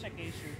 check issue.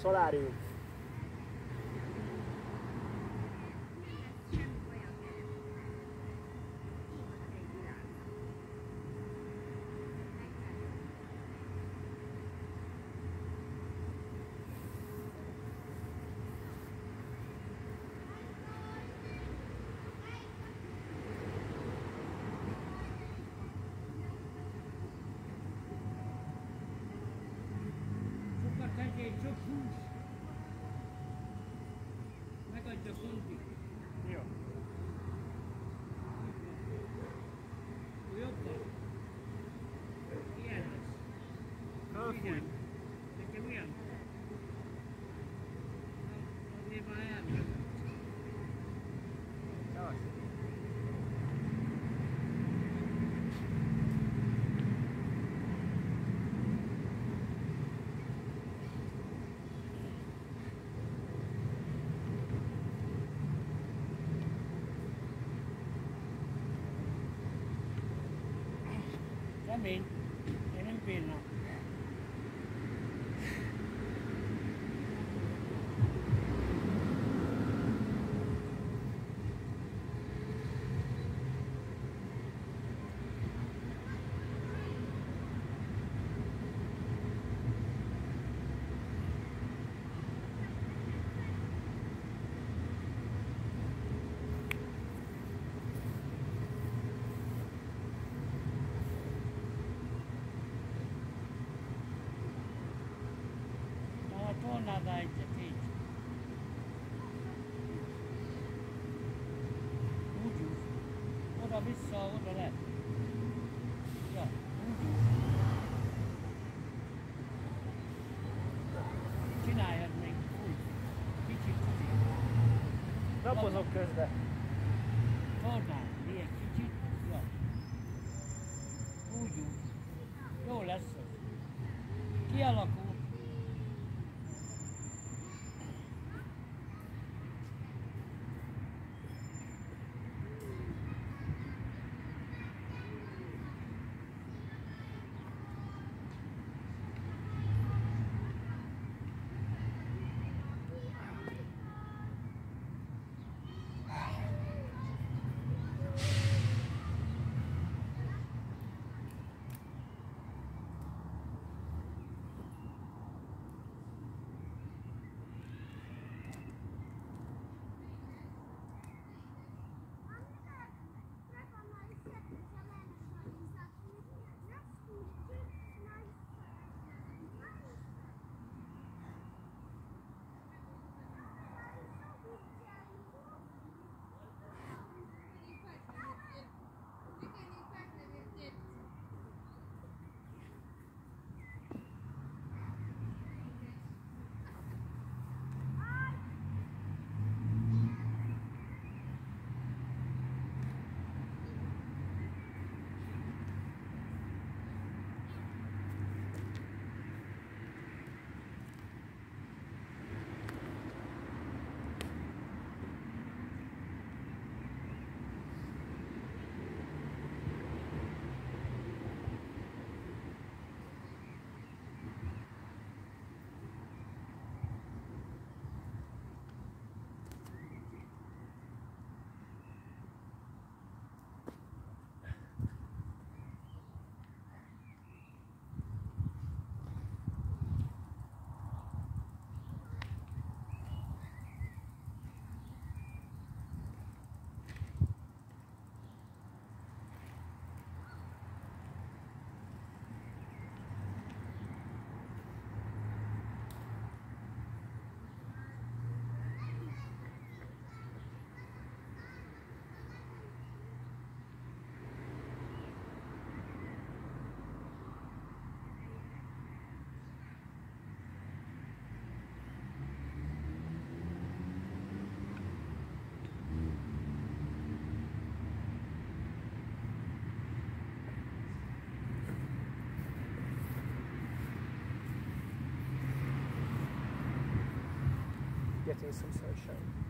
Solarinho. Trabalho aqui. Úgy úgy. Oda-vissza, oda le. Ja, úgy úgy. Csináljad még úgy. Kicsit. Napozok közben. Getting some sunshine.